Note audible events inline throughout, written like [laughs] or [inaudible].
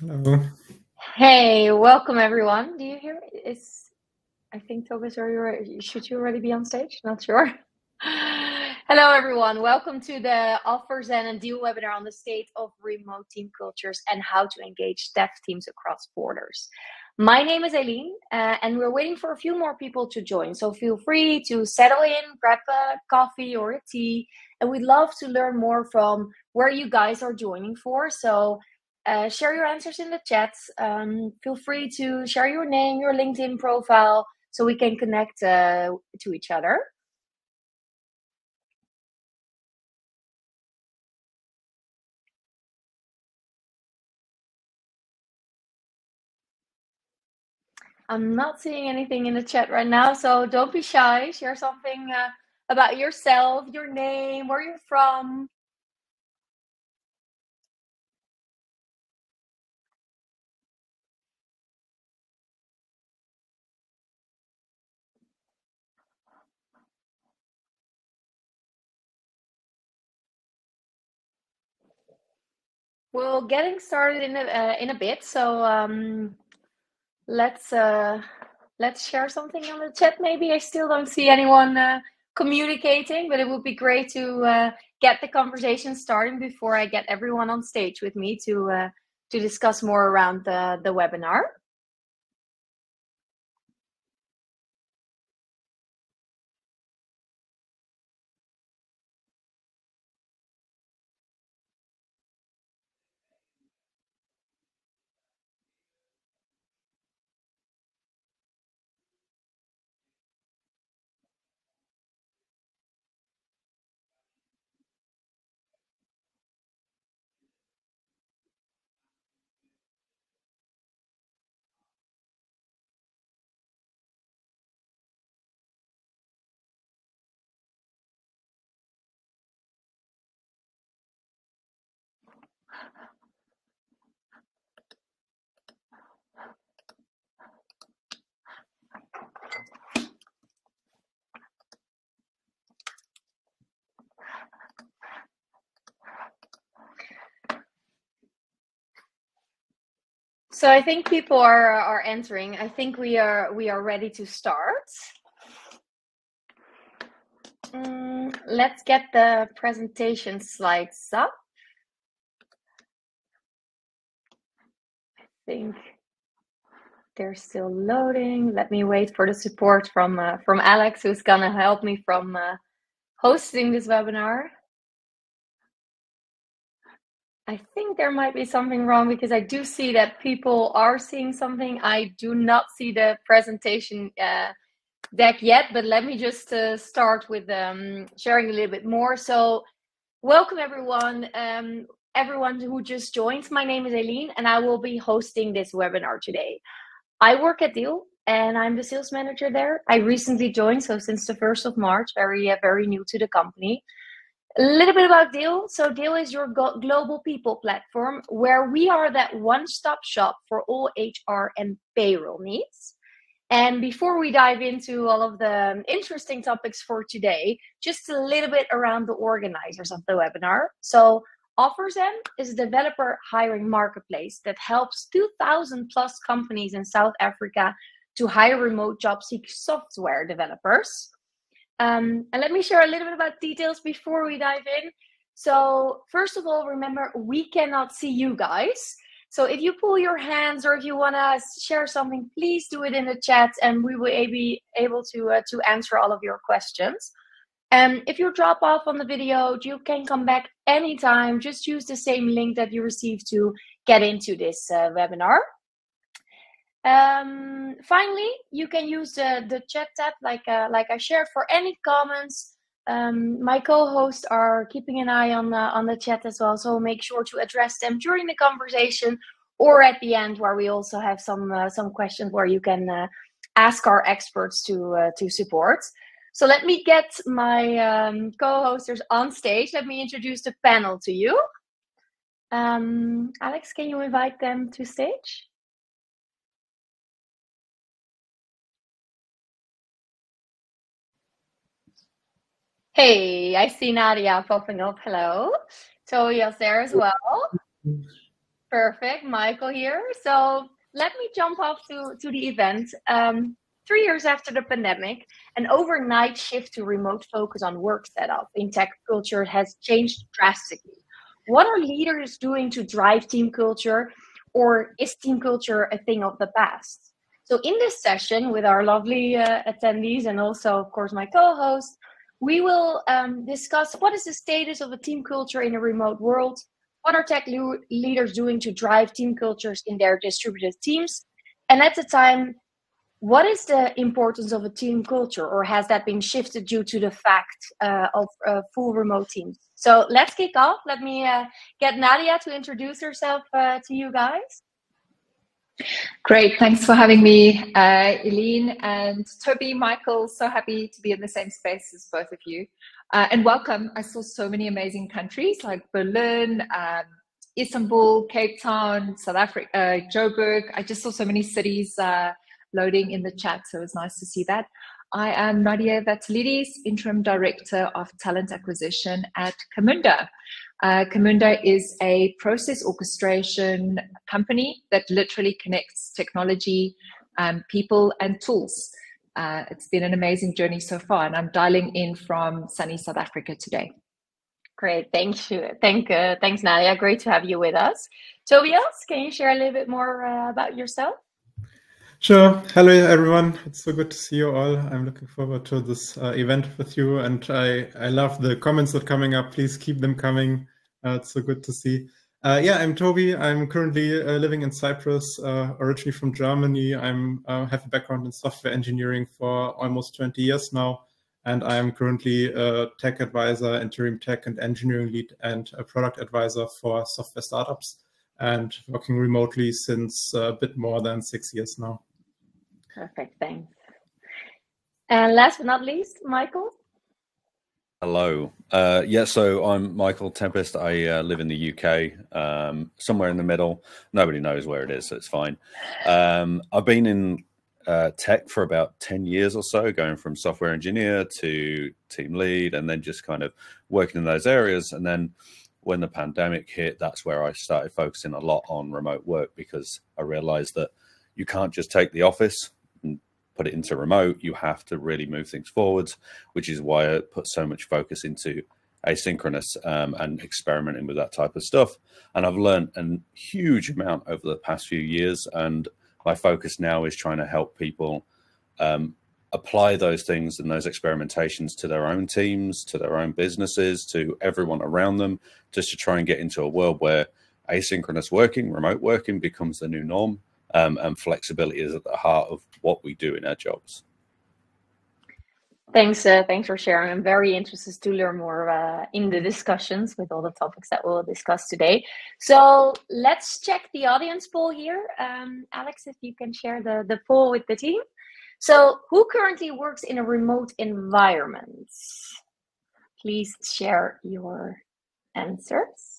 Hello. Hey, welcome everyone. Do you hear? Me? Is I think Tobias, are you should you already be on stage? Not sure. [sighs] Hello everyone. Welcome to the Offers and Deel webinar on the state of remote team cultures and how to engage dev teams across borders. My name is Eileen, uh, and we're waiting for a few more people to join. So feel free to settle in, grab a coffee or a tea, and we'd love to learn more from where you guys are joining for. So uh, share your answers in the chat. Um, feel free to share your name, your LinkedIn profile, so we can connect uh, to each other. I'm not seeing anything in the chat right now, so don't be shy. Share something uh, about yourself, your name, where you're from. Well, getting started in a uh, in a bit. So um, let's uh, let's share something on the chat. Maybe I still don't see anyone uh, communicating, but it would be great to uh, get the conversation starting before I get everyone on stage with me to uh, to discuss more around the the webinar. So I think people are are entering. I think we are we are ready to start. Mm, let's get the presentation slides up. I think they're still loading. Let me wait for the support from uh, from Alex, who's gonna help me from uh, hosting this webinar. I think there might be something wrong because I do see that people are seeing something. I do not see the presentation uh, deck yet, but let me just uh, start with um, sharing a little bit more. So, welcome everyone. Um, everyone who just joined. My name is Eileen, and I will be hosting this webinar today. I work at Deel, and I'm the sales manager there. I recently joined, so since the first of March, very uh, very new to the company. A little bit about Deel. So, Deel is your global people platform where we are that one stop shop for all HR and payroll needs. And before we dive into all of the interesting topics for today, just a little bit around the organizers of the webinar. So, OfferZen is a developer hiring marketplace that helps 2,000 plus companies in South Africa to hire remote job seek software developers. Um, and let me share a little bit about details before we dive in. So, first of all, remember we cannot see you guys. So, if you pull your hands or if you want to share something, please do it in the chat, and we will be able to uh, to answer all of your questions. And um, if you drop off on the video, you can come back anytime. Just use the same link that you received to get into this uh, webinar. Um, finally, you can use the, the chat tab like, uh, like I shared for any comments. Um, my co-hosts are keeping an eye on the, on the chat as well, so make sure to address them during the conversation or at the end where we also have some uh, some questions where you can uh, ask our experts to uh, to support. So let me get my um, co-hosters on stage. Let me introduce the panel to you. Um, Alex, can you invite them to stage? Hey, I see Nadia popping up. Hello. Tobias there as well. Perfect, Michael here. So let me jump off to, to the event. Um, three years after the pandemic, an overnight shift to remote focus on work setup in tech culture has changed drastically. What are leaders doing to drive team culture, or is team culture a thing of the past? So, in this session with our lovely uh, attendees and also, of course, my co host, we will um, discuss what is the status of a team culture in a remote world, what are tech le- leaders doing to drive team cultures in their distributed teams, and at the time, what is the importance of a team culture, or has that been shifted due to the fact uh, of uh, full remote teams? So let's kick off. Let me uh, get Nadia to introduce herself uh, to you guys. Great, thanks for having me, uh, Eileen and Toby, Michael. So happy to be in the same space as both of you. Uh, and welcome. I saw so many amazing countries like Berlin, um, Istanbul, Cape Town, South Africa, uh, Joburg. I just saw so many cities uh, loading in the chat, so it was nice to see that. I am Nadia Vatalidis, Interim Director of Talent Acquisition at Camunda. Uh, Camunda is a process orchestration company that literally connects technology, um, people, and tools. Uh, it's been an amazing journey so far, and I'm dialing in from sunny South Africa today. Great, thank you. Thank, uh, thanks, Nadia. Great to have you with us. Tobias, can you share a little bit more uh, about yourself? Sure. Hello, everyone. It's so good to see you all. I'm looking forward to this uh, event with you, and I I love the comments that are coming up. Please keep them coming. Uh, it's so good to see. Uh, yeah, I'm Toby. I'm currently uh, living in Cyprus, originally from Germany. Uh, have a background in software engineering for almost 20 years now, and I am currently a tech advisor, interim tech and engineering lead, and a product advisor for software startups, and working remotely since a bit more than six years now. Perfect, thanks. And last but not least, Michael. Hello. Uh, yeah, so I'm Michael Tempest. I uh, live in the UK, um, somewhere in the middle. Nobody knows where it is, so it's fine. Um, I've been in uh, tech for about 10 years or so, going from software engineer to team lead, and then just kind of working in those areas. And then when the pandemic hit, that's where I started focusing a lot on remote work because I realized that you can't just take the office put it into remote, you have to really move things forwards, which is why I put so much focus into asynchronous um, and experimenting with that type of stuff. And I've learned a huge amount over the past few years. And my focus now is trying to help people um, apply those things and those experimentations to their own teams, to their own businesses, to everyone around them, just to try and get into a world where asynchronous working, remote working becomes the new norm um, and flexibility is at the heart of what we do in our jobs. Thanks, uh, thanks for sharing. I'm very interested to learn more uh, in the discussions with all the topics that we'll discuss today. So let's check the audience poll here. Um, Alex, if you can share the, the poll with the team. So who currently works in a remote environment? Please share your answers.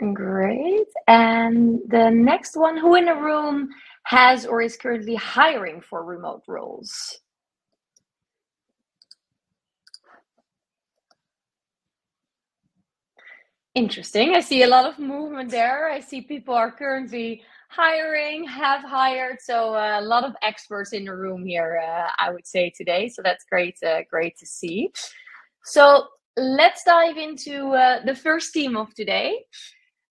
Great. And the next one, who in the room has or is currently hiring for remote roles? Interesting. I see a lot of movement there. I see people are currently hiring, have hired. So uh, a lot of experts in the room here, uh, I would say today. So that's great, uh, great to see. So let's dive into uh, the first team of today.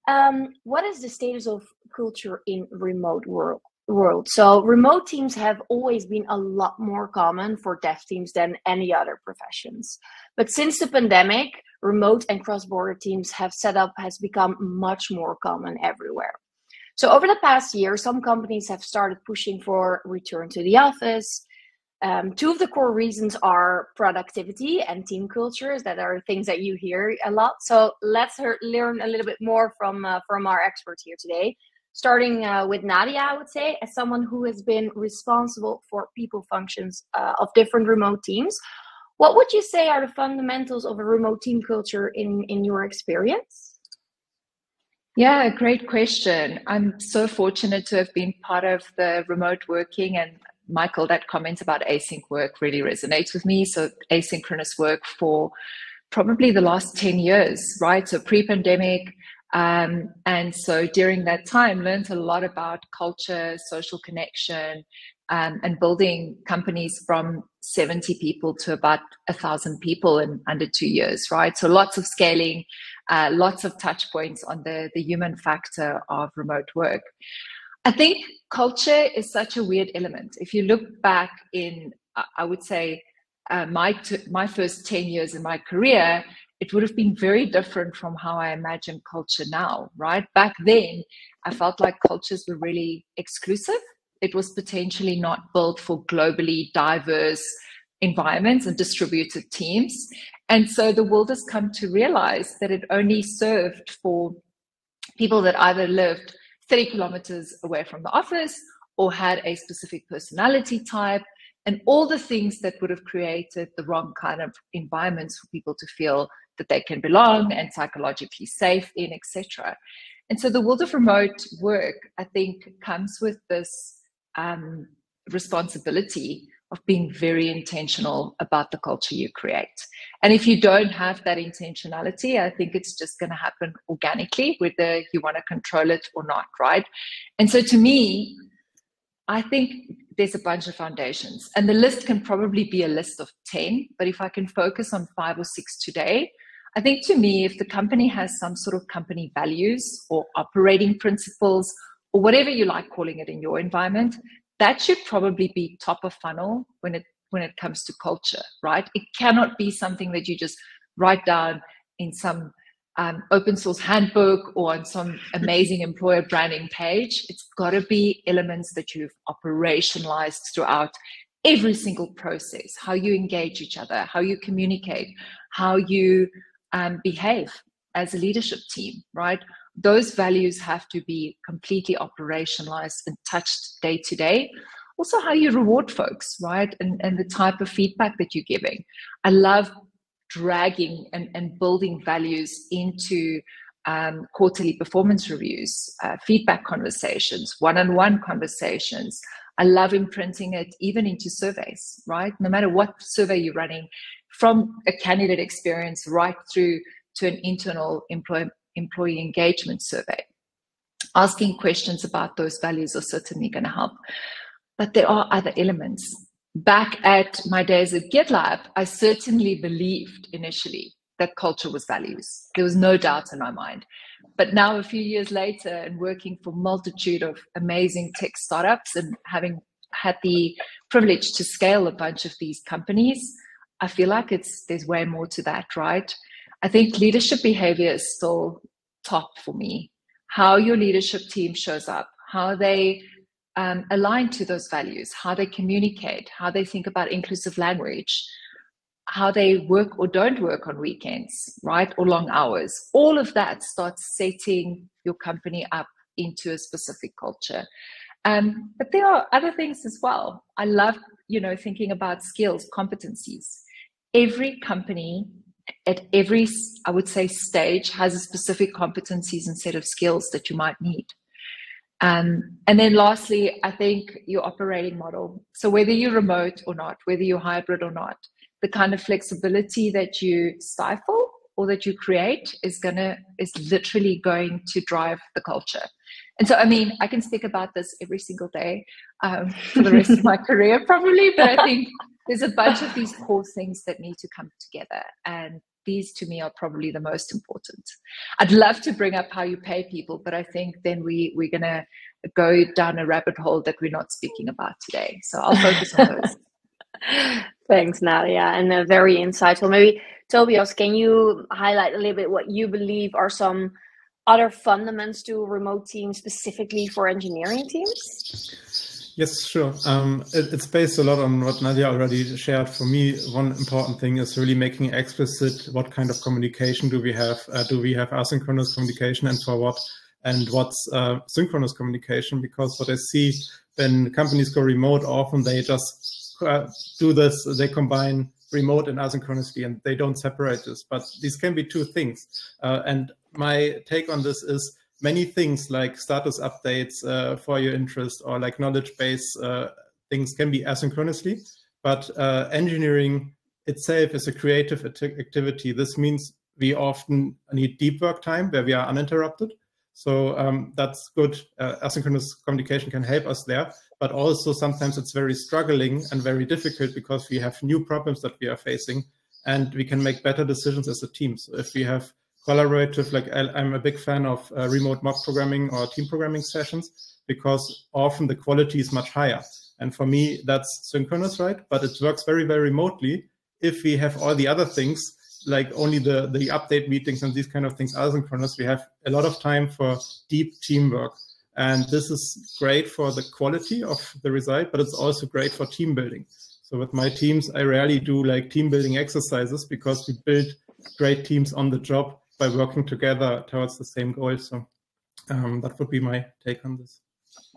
Um, what is the status of culture in remote world? world. So remote teams have always been a lot more common for dev teams than any other professions. But since the pandemic, remote and cross-border teams have set up has become much more common everywhere. So over the past year, some companies have started pushing for return to the office, um, two of the core reasons are productivity and team cultures that are things that you hear a lot. So let's learn a little bit more from uh, from our experts here today. Starting uh, with Nadia, I would say, as someone who has been responsible for people functions uh, of different remote teams, what would you say are the fundamentals of a remote team culture in in your experience? Yeah, great question. I'm so fortunate to have been part of the remote working and Michael, that comment about async work really resonates with me. So asynchronous work for probably the last 10 years, right? So pre pandemic. Um, and so during that time, learned a lot about culture, social connection, um, and building companies from 70 people to about a thousand people in under two years, right? So lots of scaling, uh, lots of touch points on the, the human factor of remote work. I think culture is such a weird element. If you look back in, I would say, uh, my t- my first 10 years in my career, it would have been very different from how I imagine culture now, right? Back then, I felt like cultures were really exclusive it was potentially not built for globally diverse environments and distributed teams. And so the world has come to realize that it only served for people that either lived 30 kilometers away from the office or had a specific personality type and all the things that would have created the wrong kind of environments for people to feel that they can belong and psychologically safe in etc and so the world of remote work i think comes with this um, responsibility of being very intentional about the culture you create. And if you don't have that intentionality, I think it's just going to happen organically, whether you want to control it or not, right? And so to me, I think there's a bunch of foundations, and the list can probably be a list of 10. But if I can focus on five or six today, I think to me, if the company has some sort of company values or operating principles or whatever you like calling it in your environment, that should probably be top of funnel when it when it comes to culture, right? It cannot be something that you just write down in some um, open source handbook or on some [laughs] amazing employer branding page. It's got to be elements that you've operationalized throughout every single process how you engage each other, how you communicate, how you um, behave as a leadership team, right? Those values have to be completely operationalized and touched day to day. Also how you reward folks right? And, and the type of feedback that you're giving. I love dragging and, and building values into um, quarterly performance reviews uh, feedback conversations one-on-one conversations. I love imprinting it even into surveys right? No matter what survey you're running from a candidate experience right through to an internal employee employee engagement survey. Asking questions about those values are certainly going to help. But there are other elements. Back at my days at GitLab, I certainly believed initially that culture was values. There was no doubt in my mind. But now, a few years later, and working for multitude of amazing tech startups and having had the privilege to scale a bunch of these companies, I feel like it's there's way more to that, right? I think leadership behavior is still top for me. How your leadership team shows up, how they um, align to those values, how they communicate, how they think about inclusive language, how they work or don't work on weekends, right? Or long hours. All of that starts setting your company up into a specific culture. Um, but there are other things as well. I love, you know, thinking about skills, competencies. Every company at every, I would say, stage has a specific competencies and set of skills that you might need. Um, and then lastly, I think your operating model. So whether you're remote or not, whether you're hybrid or not, the kind of flexibility that you stifle or that you create is gonna is literally going to drive the culture. And so, I mean, I can speak about this every single day um, for the rest of my [laughs] career, probably. But I think there's a bunch of these core things that need to come together and these to me are probably the most important. I'd love to bring up how you pay people but i think then we we're going to go down a rabbit hole that we're not speaking about today. So i'll focus on those. [laughs] Thanks nadia and very insightful. Maybe tobias can you highlight a little bit what you believe are some other fundamentals to remote teams specifically for engineering teams Yes, sure. Um, it, it's based a lot on what Nadia already shared. For me, one important thing is really making explicit what kind of communication do we have? Uh, do we have asynchronous communication and for what? And what's uh, synchronous communication? Because what I see when companies go remote, often they just uh, do this, they combine remote and asynchronously and they don't separate this. But these can be two things. Uh, and my take on this is many things like status updates uh, for your interest or like knowledge base uh, things can be asynchronously, but uh, engineering itself is a creative activity. This means we often need deep work time where we are uninterrupted. So um, that's good. Uh, asynchronous communication can help us there, but also sometimes it's very struggling and very difficult because we have new problems that we are facing and we can make better decisions as a team. So if we have collaborative, like I'm a big fan of uh, remote mob programming or team programming sessions because often the quality is much higher. And for me, that's synchronous, right? But it works very, very remotely if we have all the other things, like only the, the update meetings and these kind of things are synchronous. we have a lot of time for deep teamwork. And this is great for the quality of the result, but it's also great for team building. So with my teams, I rarely do like team building exercises because we build great teams on the job by working together towards the same goal. So um, that would be my take on this.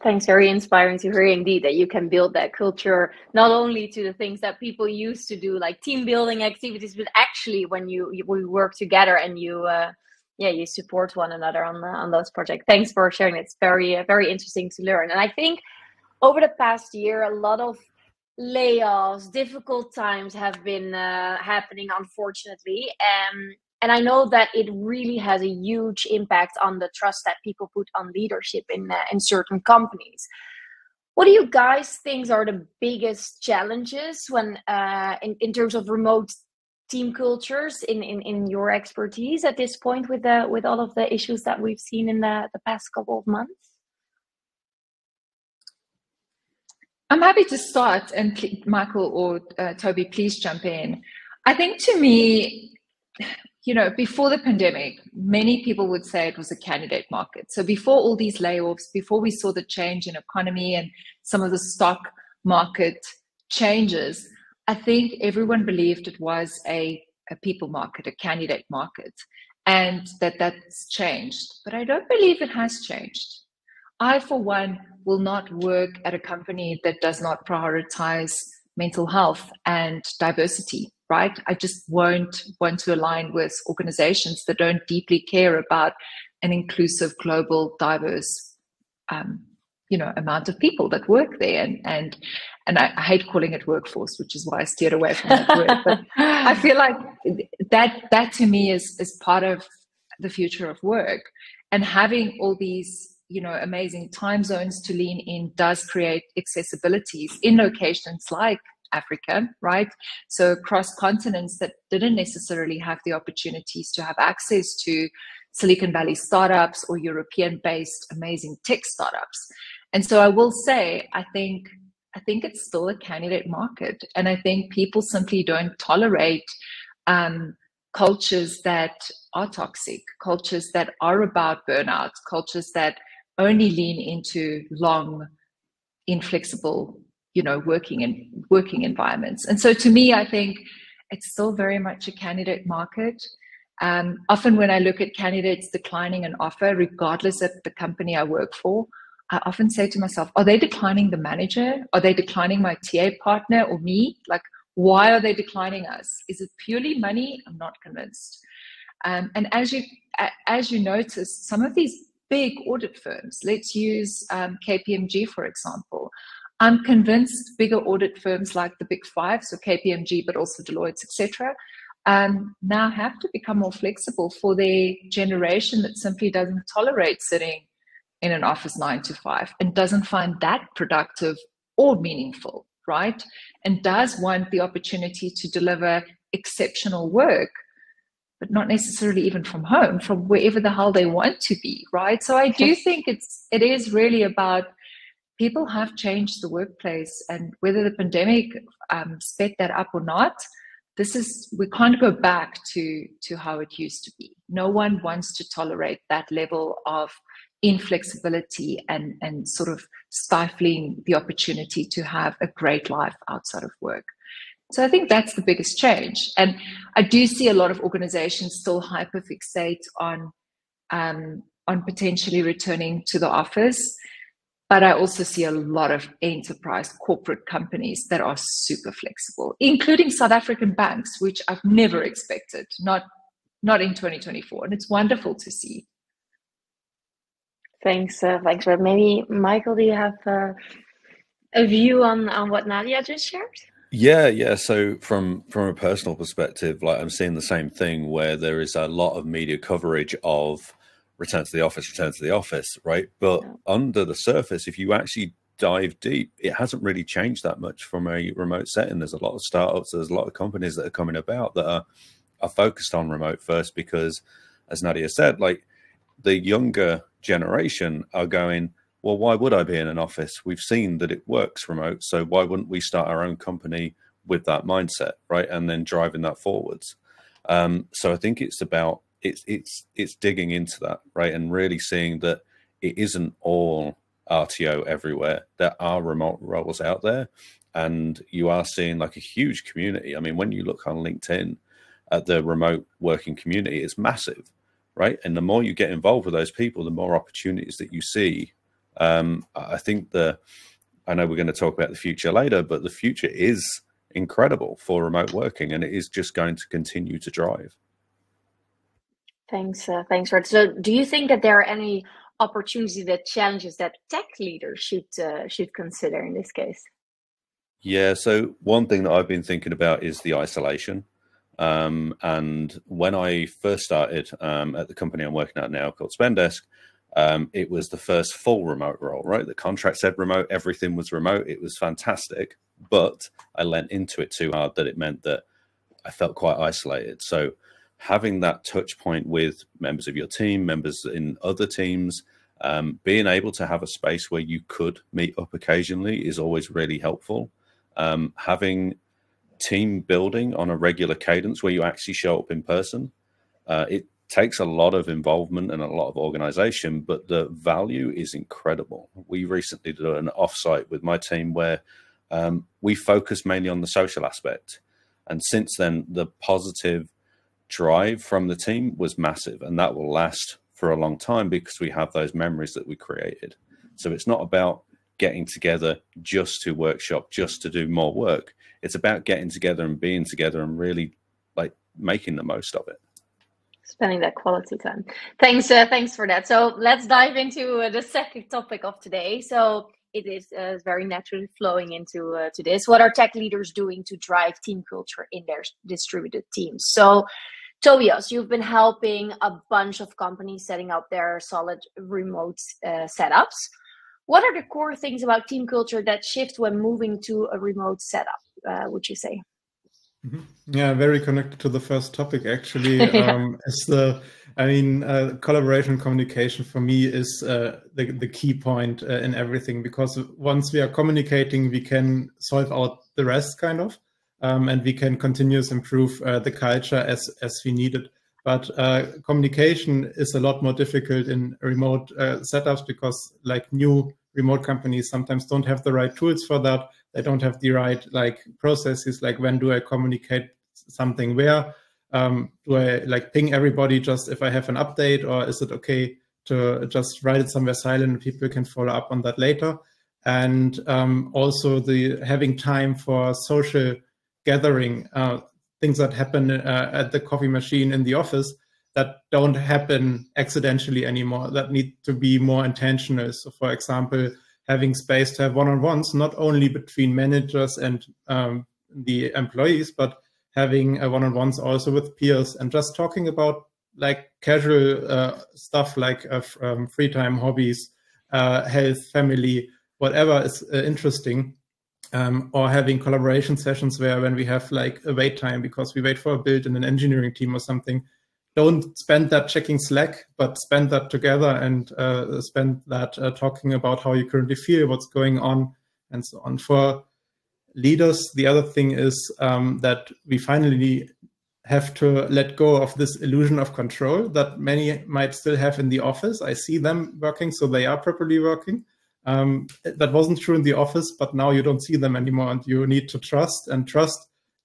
Thanks, very inspiring to hear indeed that you can build that culture not only to the things that people used to do, like team building activities, but actually when you, you we work together and you uh, yeah you support one another on the, on those projects. Thanks for sharing. It's very uh, very interesting to learn. And I think over the past year, a lot of layoffs, difficult times have been uh, happening, unfortunately. Um, and I know that it really has a huge impact on the trust that people put on leadership in uh, in certain companies. What do you guys think are the biggest challenges when uh, in in terms of remote team cultures in, in, in your expertise at this point with the with all of the issues that we've seen in the, the past couple of months? I'm happy to start, and Michael or uh, Toby, please jump in. I think to me, you know, before the pandemic, many people would say it was a candidate market. So before all these layoffs, before we saw the change in economy and some of the stock market changes, I think everyone believed it was a, a people market, a candidate market, and that that's changed. But I don't believe it has changed. I, for one, will not work at a company that does not prioritize mental health and diversity right? I just won't want to align with organizations that don't deeply care about an inclusive, global, diverse, um, you know, amount of people that work there. And and and I, I, hate calling it workforce, which is why I steered away from that word. But I [laughs] feel like that that to me is is part of the future of work. And having all these you know amazing time zones to lean in does create accessibilities in locations like Africa, right? So across continents that didn't necessarily have the opportunities to have access to Silicon Valley startups or European based amazing tech startups. And so I will say, I think I think it's still a candidate market. And I think people simply don't tolerate um, cultures that are toxic, cultures that are about burnout, cultures that only lean into long, inflexible you know working in working environments. And so to me i think it's still very much a candidate market. Um, often when i look at candidates declining an offer regardless of the company i work for i often say to myself are they declining the manager? Are they declining my ta partner or me? Like why are they declining us? Is it purely money? I'm not convinced. Um, and as you as you notice some of these big audit firms let's use um, kpmg for example I'm convinced bigger audit firms like the big five, so KPMG, but also Deloitte, etc., um, now have to become more flexible for their generation that simply doesn't tolerate sitting in an office nine to five and doesn't find that productive or meaningful, right? And does want the opportunity to deliver exceptional work, but not necessarily even from home, from wherever the hell they want to be, right? So I do think it's it is really about people have changed the workplace and whether the pandemic um, sped that up or not this is we can't go back to to how it used to be. No one wants to tolerate that level of inflexibility and and sort of stifling the opportunity to have a great life outside of work. So i think that's the biggest change. And i do see a lot of organizations still hyperfixate on um, on potentially returning to the office but I also see a lot of enterprise corporate companies that are super flexible, including South African banks, which I've never expected, not not in 2024. And it's wonderful to see. Thanks, uh, thanks. But maybe Michael, do you have uh, a view on on what Nadia just shared? Yeah, yeah. So from from a personal perspective, like I'm seeing the same thing where there is a lot of media coverage of return to the office, return to the office, right? But yeah. under the surface, if you actually dive deep, it hasn't really changed that much from a remote setting. There's a lot of startups, there's a lot of companies that are coming about that are are focused on remote first because, as Nadia said, like the younger generation are going, well, why would I be in an office? We've seen that it works remote, so why wouldn't we start our own company with that mindset, right? And then driving that forwards. Um, so I think it's about it's it's it's digging into that, right, and really seeing that it isn't all RTO everywhere. There are remote roles out there, and you are seeing like a huge community. I mean, when you look on LinkedIn at the remote working community, it's massive, right? And the more you get involved with those people, the more opportunities that you see. Um, I think the I know we're going to talk about the future later, but the future is incredible for remote working, and it is just going to continue to drive. Thanks, uh, thanks, Fred. So, do you think that there are any opportunities that challenges that tech leaders should uh, should consider in this case? Yeah. So one thing that I've been thinking about is the isolation. Um, and when I first started um, at the company I'm working at now called Spendesk, um, it was the first full remote role, right? The contract said remote, everything was remote. It was fantastic, but I lent into it too hard that it meant that I felt quite isolated. So having that touch point with members of your team, members in other teams, um, being able to have a space where you could meet up occasionally is always really helpful. Um, having team building on a regular cadence where you actually show up in person, uh, it takes a lot of involvement and a lot of organization, but the value is incredible. We recently did an offsite with my team where um, we focus mainly on the social aspect. And since then, the positive drive from the team was massive, and that will last for a long time because we have those memories that we created. So it's not about getting together just to workshop, just to do more work. It's about getting together and being together and really like making the most of it. Spending that quality time. Thanks, uh, thanks for that. So let's dive into uh, the second topic of today. So it is uh, very naturally flowing into uh, to this. What are tech leaders doing to drive team culture in their distributed teams? So Tobias, you've been helping a bunch of companies setting up their solid remote uh, setups. What are the core things about team culture that shift when moving to a remote setup, uh, would you say? Mm-hmm. Yeah, very connected to the first topic, actually. [laughs] yeah. um, is the, I mean, uh, collaboration communication for me is uh, the, the key point uh, in everything because once we are communicating, we can solve out the rest, kind of um, and we can continuously improve uh, the culture as as we need it. But uh, communication is a lot more difficult in remote uh, setups because like new remote companies sometimes don't have the right tools for that. They don't have the right like processes. Like when do I communicate something where? Um, do I like ping everybody just if I have an update, or is it okay to just write it somewhere silent and people can follow up on that later? And um, also the having time for social gathering, uh, things that happen uh, at the coffee machine in the office that don't happen accidentally anymore, that need to be more intentional. So, for example, having space to have one-on-ones, not only between managers and um, the employees, but having uh, one-on-ones also with peers and just talking about like casual uh, stuff like uh, um, free time, hobbies, uh, health, family, whatever is uh, interesting um, or having collaboration sessions where when we have like a wait time because we wait for a build in an engineering team or something, don't spend that checking Slack, but spend that together and uh, spend that uh, talking about how you currently feel, what's going on, and so on. For leaders, the other thing is um, that we finally have to let go of this illusion of control that many might still have in the office. I see them working, so they are properly working. Um, that wasn't true in the office, but now you don't see them anymore and you need to trust. And trust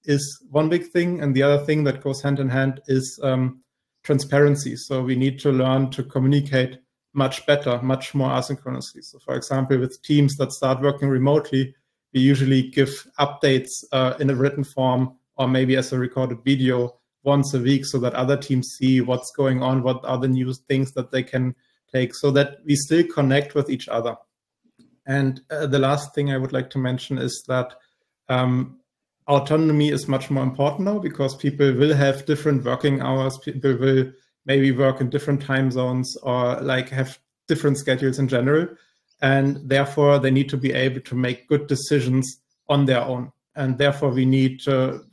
is one big thing. And the other thing that goes hand in hand is um, transparency. So we need to learn to communicate much better, much more asynchronously. So, for example, with teams that start working remotely, we usually give updates uh, in a written form or maybe as a recorded video once a week so that other teams see what's going on, what are the new things that they can take, so that we still connect with each other. And uh, the last thing I would like to mention is that um, autonomy is much more important now because people will have different working hours. People will maybe work in different time zones or like have different schedules in general. And therefore, they need to be able to make good decisions on their own. And therefore, we need to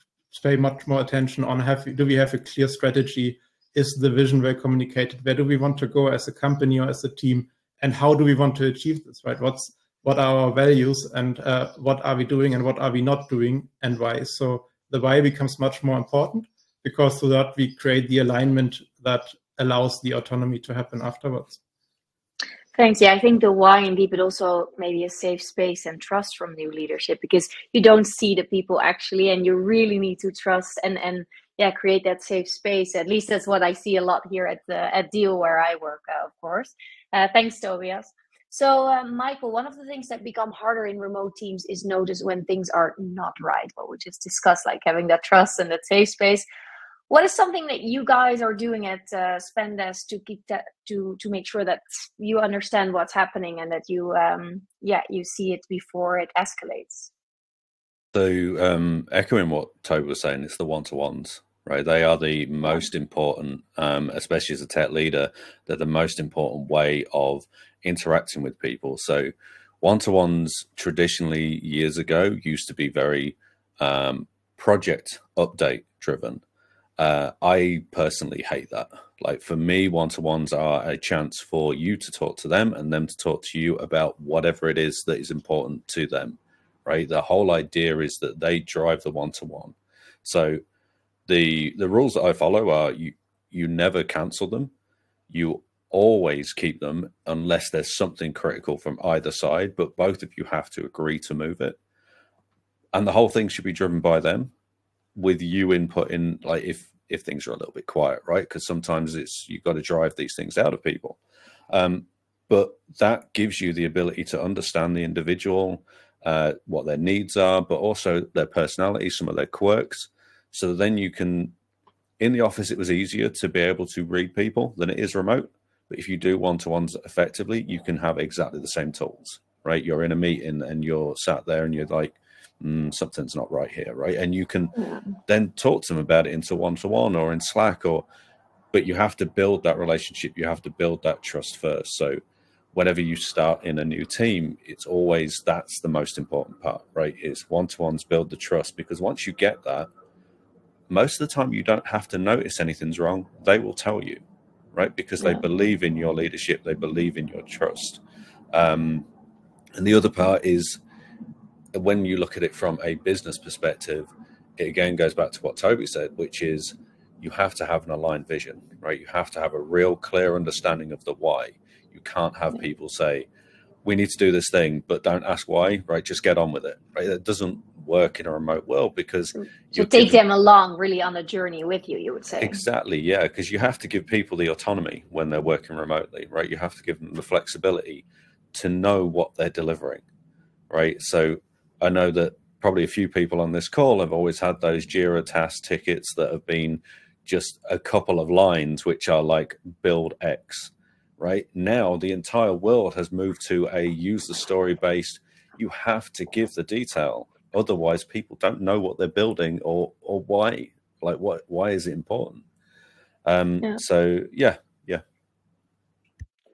pay much more attention on have do we have a clear strategy? Is the vision well communicated? Where do we want to go as a company or as a team? And how do we want to achieve this? Right? What's what are our values and uh, what are we doing and what are we not doing and why? So the why becomes much more important because so that we create the alignment that allows the autonomy to happen afterwards. Thanks. Yeah, I think the why indeed, but also maybe a safe space and trust from new leadership because you don't see the people actually, and you really need to trust and and yeah, create that safe space. At least that's what I see a lot here at the at Deel where I work, uh, of course. Uh, thanks, Tobias. So, uh, Michael, one of the things that become harder in remote teams is notice when things are not right. What we just discussed, like having that trust and that safe space what is something that you guys are doing at uh, Spendesk to keep that to to make sure that you understand what's happening and that you um, yeah you see it before it escalates so um, echoing what Toby was saying it's the one-to-ones right they are the most important um, especially as a tech leader they're the most important way of interacting with people so one-to-ones traditionally years ago used to be very um, project update driven uh, I personally hate that. Like for me, one to ones are a chance for you to talk to them and them to talk to you about whatever it is that is important to them. Right. The whole idea is that they drive the one to one. So the the rules that I follow are you you never cancel them. You always keep them unless there's something critical from either side, but both of you have to agree to move it. And the whole thing should be driven by them with you input in like if if things are a little bit quiet, right? Because sometimes it's you've got to drive these things out of people. Um, but that gives you the ability to understand the individual, uh, what their needs are, but also their personality, some of their quirks. So then you can, in the office, it was easier to be able to read people than it is remote. But if you do one to ones effectively, you can have exactly the same tools, right? You're in a meeting and you're sat there and you're like, mm, something's not right here, right? And you can yeah. then talk to them about it into one to one or in Slack or, but you have to build that relationship. You have to build that trust first. So, whenever you start in a new team, it's always that's the most important part, right? Is one to ones build the trust because once you get that, most of the time you don't have to notice anything's wrong. They will tell you, right? Because yeah. they believe in your leadership, they believe in your trust. Um, and the other part is when you look at it from a business perspective, it again goes back to what Toby said, which is you have to have an aligned vision, right? You have to have a real clear understanding of the why. You can't have people say, we need to do this thing, but don't ask why, right? Just get on with it, right? That doesn't work in a remote world because mm. you take them along really on a journey with you, you would say. Exactly, yeah, because you have to give people the autonomy when they're working remotely, right? You have to give them the flexibility to know what they're delivering, right? So I know that probably a few people on this call have always had those Jira task tickets that have been just a couple of lines, which are like build X, right? Now the entire world has moved to a user story based. You have to give the detail, otherwise people don't know what they're building or or why. Like what? Why is it important? Um, yeah. So yeah, yeah.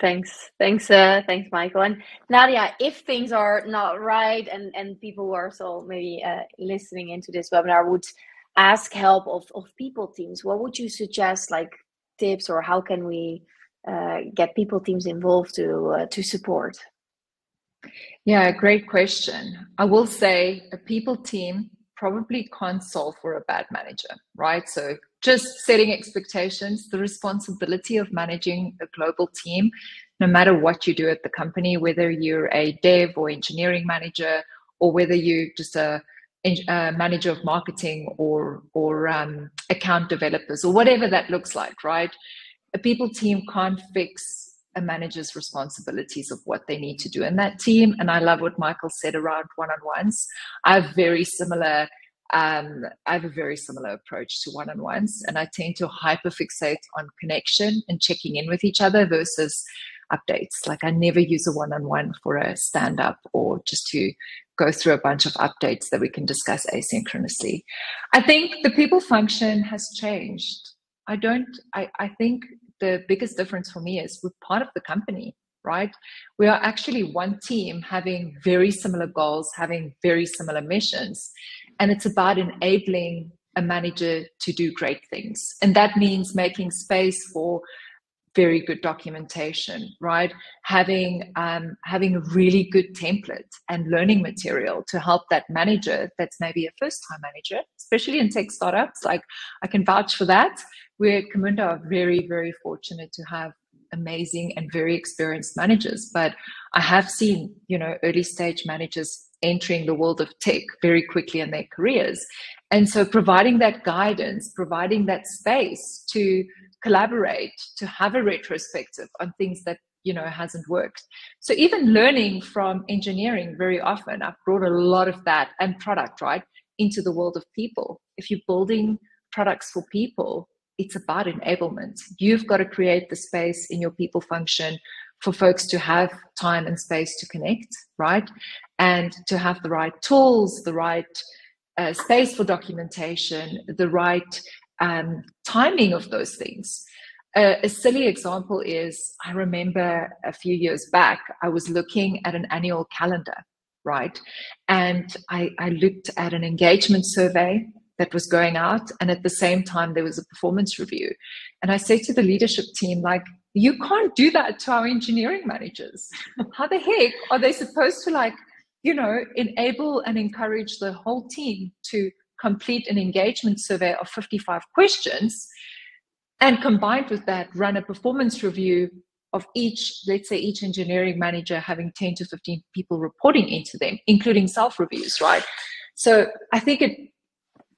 Thanks, thanks, uh, thanks, Michael. And Nadia, if things are not right, and and people who are so maybe uh, listening into this webinar would ask help of of people teams, what would you suggest, like tips, or how can we uh, get people teams involved to uh, to support? Yeah, great question. I will say a people team probably can't solve for a bad manager, right? So just setting expectations, the responsibility of managing a global team, no matter what you do at the company, whether you're a dev or engineering manager, or whether you're just a, a manager of marketing or or um, account developers or whatever that looks like, right? A people team can't fix a manager's responsibilities of what they need to do in that team. And I love what Michael said around one-on-ones. I have very similar um, I have a very similar approach to one on ones, and I tend to hyperfixate on connection and checking in with each other versus updates. Like I never use a one on one for a stand up or just to go through a bunch of updates that we can discuss asynchronously. I think the people function has changed. I don't, I, I think the biggest difference for me is we're part of the company, right? We are actually one team having very similar goals, having very similar missions. And it's about enabling a manager to do great things. And that means making space for very good documentation, right? Having um, having a really good template and learning material to help that manager that's maybe a first time manager, especially in tech startups. Like I can vouch for that. We at Camunda are very very fortunate to have amazing and very experienced managers. But I have seen you know early stage managers entering the world of tech very quickly in their careers. And so providing that guidance, providing that space to collaborate, to have a retrospective on things that you know hasn't worked. So even learning from engineering very often, I've brought a lot of that and product, right, into the world of people. If you're building products for people, it's about enablement. You've got to create the space in your people function for folks to have time and space to connect, right? And to have the right tools, the right uh, space for documentation, the right um, timing of those things. Uh, a silly example is I remember a few years back, I was looking at an annual calendar, right? And I, I looked at an engagement survey that was going out. And at the same time, there was a performance review. And I said to the leadership team, like, you can't do that to our engineering managers. How the heck are they supposed to like, you know, enable and encourage the whole team to complete an engagement survey of 55 questions and combined with that run a performance review of each let's say each engineering manager having 10 to 15 people reporting into them including self reviews right so i think it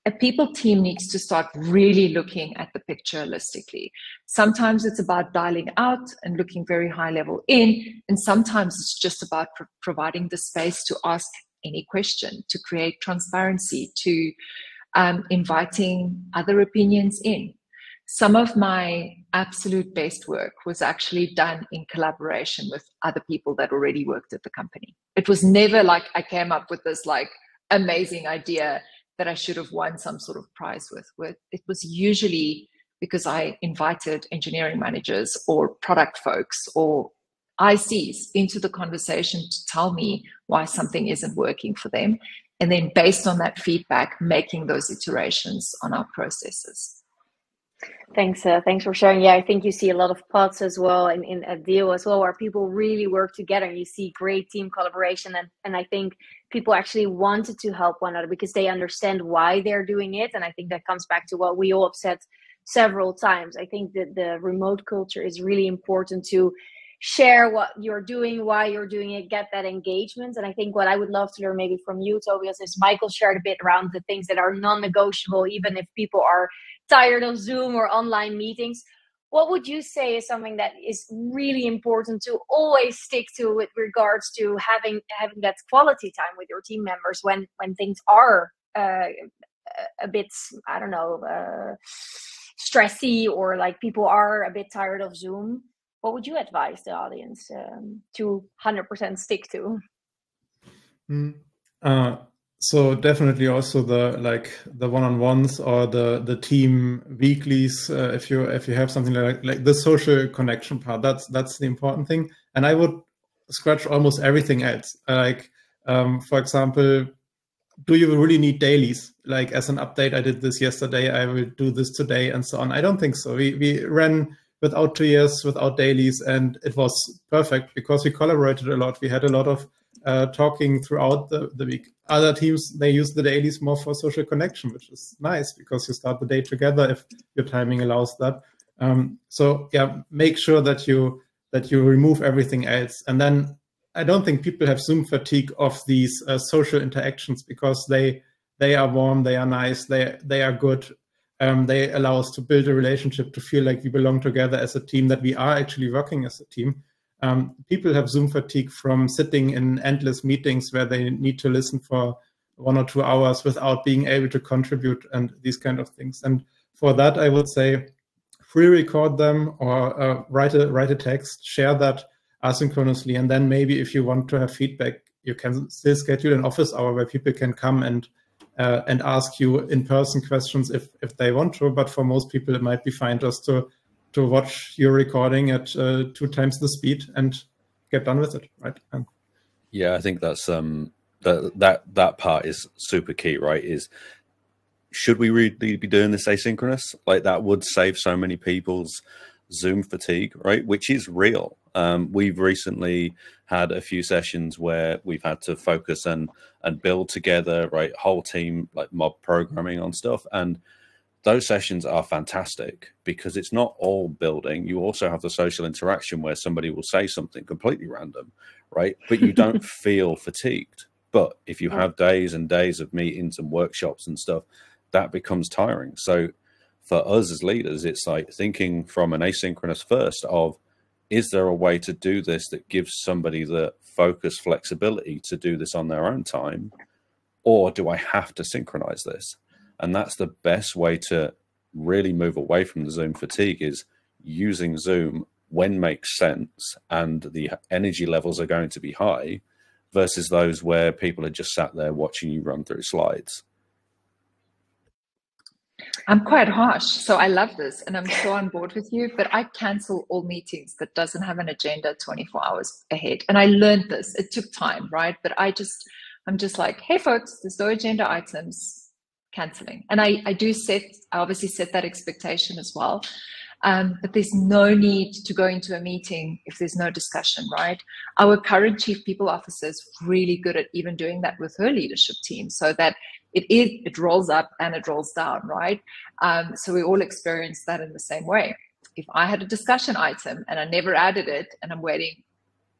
a people team needs to start really looking at the picture holistically. Sometimes it's about dialing out and looking very high level in, and sometimes it's just about pro- providing the space to ask any question, to create transparency, to um, inviting other opinions in. Some of my absolute best work was actually done in collaboration with other people that already worked at the company. It was never like I came up with this like amazing idea that I should have won some sort of prize with. with. It was usually because I invited engineering managers or product folks or ICs into the conversation to tell me why something isn't working for them. And then based on that feedback, making those iterations on our processes. Thanks, uh, thanks for sharing. Yeah, I think you see a lot of pods as well in, in a Deel as well where people really work together. and You see great team collaboration, and and I think people actually wanted to help one another because they understand why they're doing it. And I think that comes back to what we all have said several times. I think that the remote culture is really important to share what you're doing, why you're doing it, get that engagement. And I think what I would love to learn maybe from you, Tobias, is Michael shared a bit around the things that are non negotiable, even if people are tired of Zoom or online meetings what would you say is something that is really important to always stick to with regards to having having that quality time with your team members when when things are uh, a bit i don't know uh, stressy or like people are a bit tired of zoom what would you advise the audience um, to 100% stick to? Mm, uh, so definitely also the like the one-on-ones or the the team weeklies uh, if you if you have something like like the social connection part that's that's the important thing. And i would scratch almost everything else like um, for example do you really need dailies? Like as an update i did this yesterday i will do this today and so on. I don't think so. We we ran without two years without dailies and it was perfect because we collaborated a lot we had a lot of uh, talking throughout the, the week. Other teams, they use the dailies more for social connection, which is nice because you start the day together if your timing allows that. Um, so yeah, make sure that you that you remove everything else. And then I don't think people have Zoom fatigue of these uh, social interactions because they they are warm, they are nice, they they are good. Um, they allow us to build a relationship, to feel like we belong together as a team, that we are actually working as a team. Um, people have Zoom fatigue from sitting in endless meetings where they need to listen for one or two hours without being able to contribute and these kind of things. And for that, I would say free record them or uh, write a write a text, share that asynchronously, and then maybe if you want to have feedback, you can still schedule an office hour where people can come and uh, and ask you in person questions if if they want to. But for most people, it might be fine just to to watch your recording at uh, two times the speed and get done with it, right? Um, yeah, I think that's um that that that part is super key, right? Is should we really be doing this asynchronous? Like that would save so many people's Zoom fatigue, right? Which is real. Um, we've recently had a few sessions where we've had to focus and and build together, right? Whole team like mob programming on stuff, and those sessions are fantastic because it's not all building. You also have the social interaction where somebody will say something completely random, right? But you don't [laughs] feel fatigued. But if you have days and days of meetings and workshops and stuff, that becomes tiring. So for us as leaders, it's like thinking from an asynchronous first of is there a way to do this that gives somebody the focus flexibility to do this on their own time? Or do I have to synchronize this? And that's the best way to really move away from the Zoom fatigue is using Zoom when makes sense and the energy levels are going to be high versus those where people are just sat there watching you run through slides. I'm quite harsh, so I love this and I'm so on board with you, but I cancel all meetings that doesn't have an agenda 24 hours ahead. And I learned this. It took time, right? But I just I'm just like, hey folks, there's no agenda items canceling. And I, I do set, I obviously set that expectation as well. Um, but there's no need to go into a meeting if there's no discussion, right? Our current chief people officer is really good at even doing that with her leadership team so that it is it rolls up and it rolls down, right? Um, so we all experience that in the same way. If I had a discussion item and I never added it and I'm waiting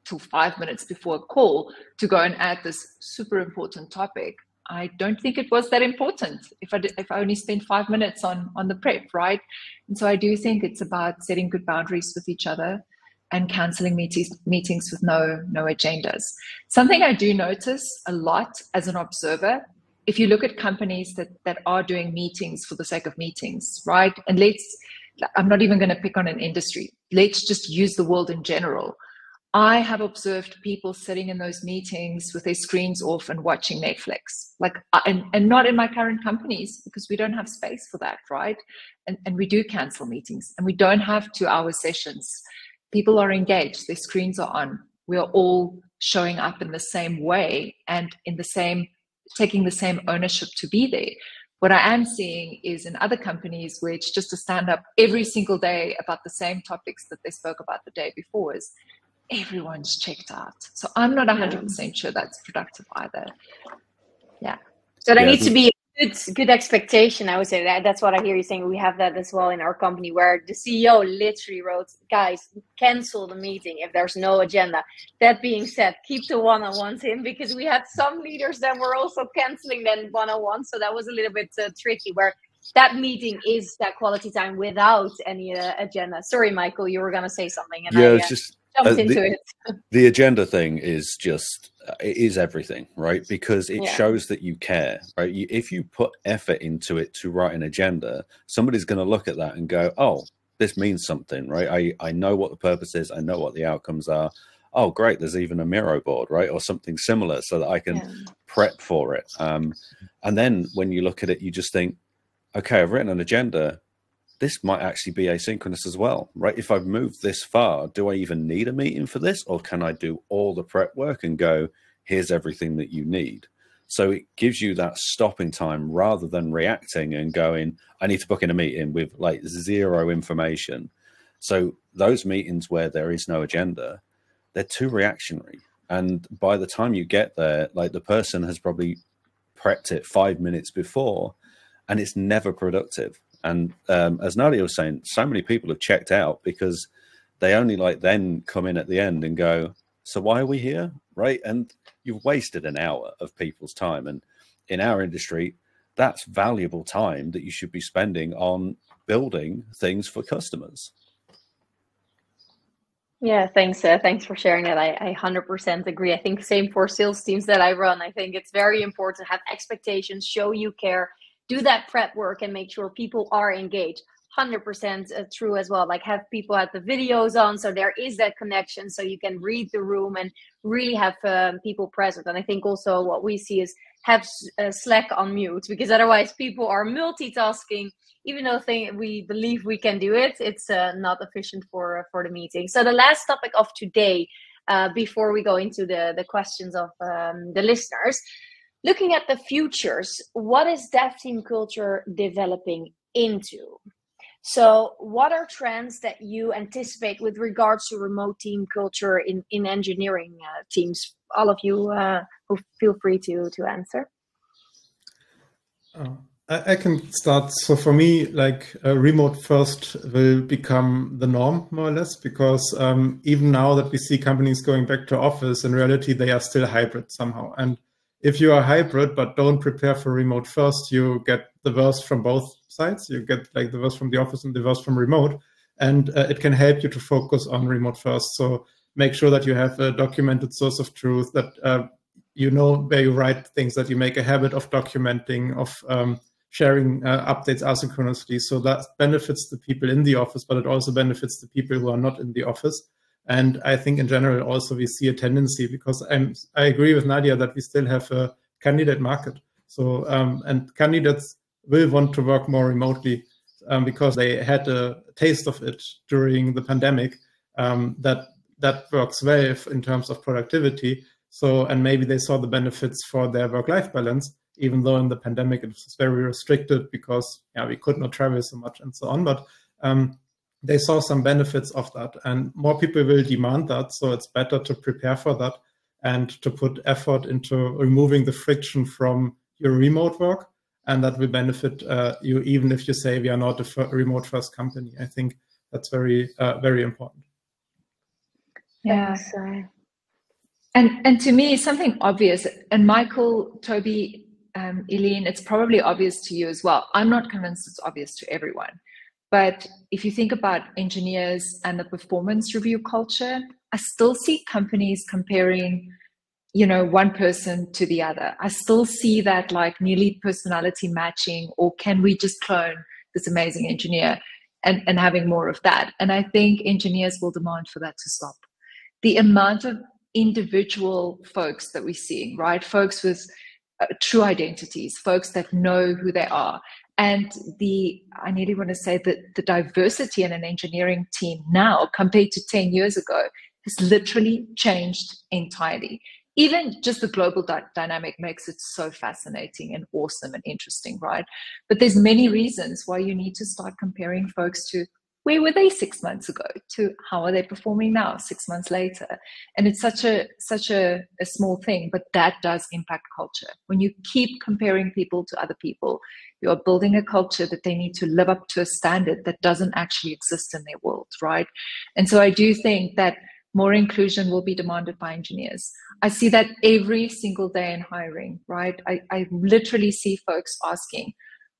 till five minutes before a call to go and add this super important topic, I don't think it was that important if I, if I only spent five minutes on, on the prep, right? And so I do think it's about setting good boundaries with each other and canceling meetings, meetings with no, no agendas. Something I do notice a lot as an observer, if you look at companies that, that are doing meetings for the sake of meetings, right? And let's, I'm not even going to pick on an industry. Let's just use the world in general I have observed people sitting in those meetings with their screens off and watching Netflix, like, and, and not in my current companies because we don't have space for that, right? And, and we do cancel meetings and we don't have two hour sessions. People are engaged, their screens are on. We are all showing up in the same way and in the same, taking the same ownership to be there. What I am seeing is in other companies, which just to stand up every single day about the same topics that they spoke about the day before is everyone's checked out. So I'm not 100% sure that's productive either. Yeah. So they yeah. needs to be good good expectation. I would say that that's what I hear you saying. We have that as well in our company where the CEO literally wrote, "Guys, cancel the meeting if there's no agenda." That being said, keep the one-on-ones in because we had some leaders that were also canceling then one-on-one, so that was a little bit uh, tricky. Where that meeting is that quality time without any uh, agenda. Sorry, Michael, you were gonna say something. And yeah, I, uh, just uh, into the, it. the agenda thing is just uh, it is everything, right? Because it yeah. shows that you care, right? You, if you put effort into it to write an agenda, somebody's going to look at that and go, "Oh, this means something, right? I I know what the purpose is. I know what the outcomes are. Oh, great! There's even a Miro board, right, or something similar, so that I can yeah. prep for it. Um, and then when you look at it, you just think, okay, I've written an agenda this might actually be asynchronous as well, right? If I've moved this far, do I even need a meeting for this? Or can I do all the prep work and go, here's everything that you need? So it gives you that stopping time rather than reacting and going, I need to book in a meeting with like zero information. So those meetings where there is no agenda, they're too reactionary. And by the time you get there, like the person has probably prepped it five minutes before and it's never productive and um, as Nadia was saying, so many people have checked out because they only like then come in at the end and go, "So why are we here?" Right? And you've wasted an hour of people's time. And in our industry, that's valuable time that you should be spending on building things for customers. Yeah, thanks. Uh, thanks for sharing that. I, I 100% agree. I think same for sales teams that I run. I think it's very important to have expectations, show you care, do that prep work and make sure people are engaged. 100% uh, true as well. Like have people have the videos on so there is that connection so you can read the room and really have um, people present. And i think also what we see is have uh, slack on mute because otherwise people are multitasking. Even though thing, we believe we can do it it's uh, not efficient for for the meeting. So the last topic of today uh, before we go into the the questions of um, the listeners looking at the futures what is dev team culture developing into so, what are trends that you anticipate with regards to remote team culture in in engineering uh, teams? All of you, uh, who feel free to to answer. Uh, I, I, can start. So for me, like remote first will become the norm more or less because um, even now that we see companies going back to office, in reality they are still hybrid somehow. And if you are hybrid but don't prepare for remote first, you get the worst from both sides. You get like the worst from the office and the worst from remote, and uh, it can help you to focus on remote first. So make sure that you have a documented source of truth, that uh, you know where you write things, that you make a habit of documenting, of um, sharing uh, updates asynchronously. So that benefits the people in the office, but it also benefits the people who are not in the office. And I think in general, also we see a tendency because I'm, I agree with Nadia that we still have a candidate market. So, um, and candidates will want to work more remotely um, because they had a taste of it during the pandemic. Um, that that works well in terms of productivity. So, and maybe they saw the benefits for their work-life balance, even though in the pandemic it was very restricted because yeah, we could not travel so much and so on. But um, they saw some benefits of that and more people will demand that so it's better to prepare for that and to put effort into removing the friction from your remote work and that will benefit uh, you even if you say we are not a remote first company i think that's very uh, very important yeah and and to me something obvious and michael toby um, Eileen, it's probably obvious to you as well. I'm not convinced it's obvious to everyone. But if you think about engineers and the performance review culture, I still see companies comparing, you know, one person to the other. I still see that like nearly personality matching, or can we just clone this amazing engineer and, and having more of that? And I think engineers will demand for that to stop. The amount of individual folks that we're seeing, right? Folks with uh, true identities, folks that know who they are, and the i nearly want to say that the diversity in an engineering team now compared to 10 years ago has literally changed entirely. Even just the global di- dynamic makes it so fascinating and awesome and interesting right? But there's many reasons why you need to start comparing folks to where were they six months ago to how are they performing now six months later and it's such a such a, a small thing but that does impact culture when you keep comparing people to other people you are building a culture that they need to live up to a standard that doesn't actually exist in their world right and so i do think that more inclusion will be demanded by engineers. I see that every single day in hiring, right? I, I literally see folks asking,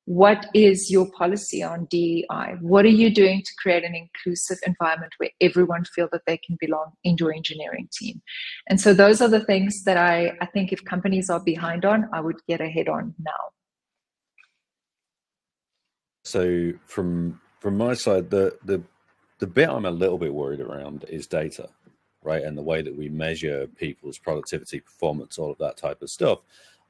what is your policy on DEI? What are you doing to create an inclusive environment where everyone feel that they can belong in your engineering team? And so those are the things that I, I think if companies are behind on, I would get ahead on now. So from from my side, the the the bit I'm a little bit worried around is data, right? And the way that we measure people's productivity, performance, all of that type of stuff,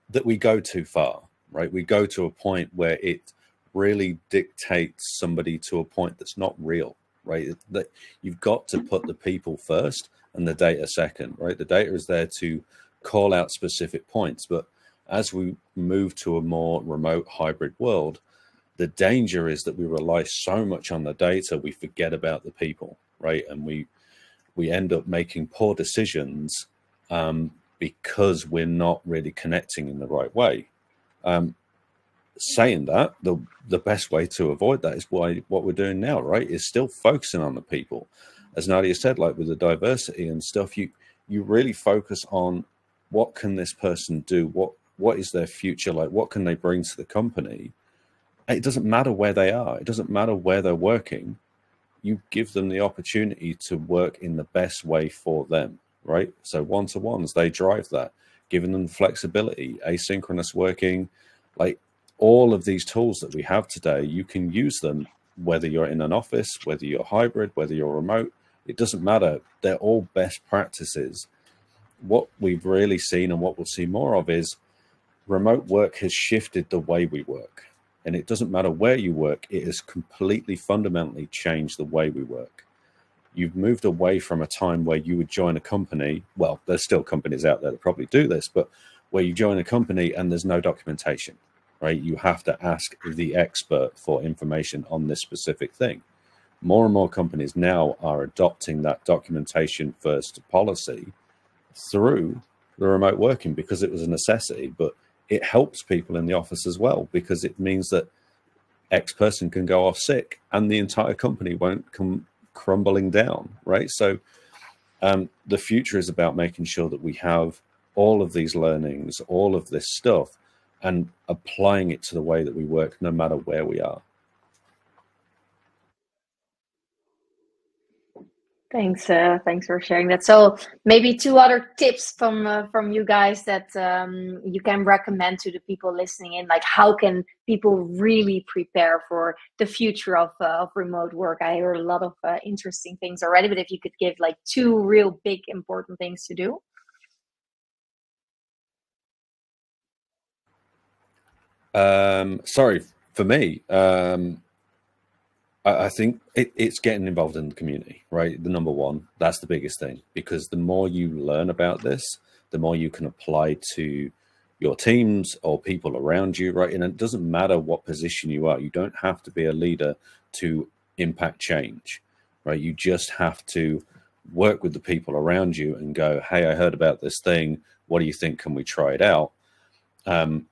that we go too far right? We go to a point where it really dictates somebody to a point that's not real, right? That you've got to put the people first and the data second, right? The data is there to call out specific points, but as we move to a more remote hybrid world, the danger is that we rely so much on the data we forget about the people, right? And we we end up making poor decisions um, because we're not really connecting in the right way. Um, saying that, the the best way to avoid that is why what we're doing now, right? Is still focusing on the people. As Nadia said, like with the diversity and stuff, you you really focus on what can this person do, what what is their future like, what can they bring to the company. It doesn't matter where they are, it doesn't matter where they're working. You give them the opportunity to work in the best way for them, right? So one to ones, they drive that giving them flexibility, asynchronous working, like all of these tools that we have today, you can use them whether you're in an office, whether you're hybrid, whether you're remote, it doesn't matter. They're all best practices. What we've really seen and what we'll see more of is remote work has shifted the way we work. And it doesn't matter where you work, it has completely fundamentally changed the way we work. You've moved away from a time where you would join a company. Well, there's still companies out there that probably do this, but where you join a company and there's no documentation, right? You have to ask the expert for information on this specific thing. More and more companies now are adopting that documentation first policy through the remote working because it was a necessity, but it helps people in the office as well because it means that X person can go off sick and the entire company won't come crumbling down, right? So um, the future is about making sure that we have all of these learnings, all of this stuff, and applying it to the way that we work, no matter where we are. Thanks, uh, thanks for sharing that. So maybe two other tips from uh, from you guys that um, you can recommend to the people listening in. Like, how can people really prepare for the future of uh, of remote work? I heard a lot of uh, interesting things already, but if you could give like two real big important things to do. Um, sorry for me. Um, I, think it, it's getting involved in the community, right? The number one, that's the biggest thing because the more you learn about this, the more you can apply to your teams or people around you, right? And it doesn't matter what position you are. You don't have to be a leader to impact change, right? You just have to work with the people around you and go, hey, I heard about this thing. What do you think? Can we try it out? Um,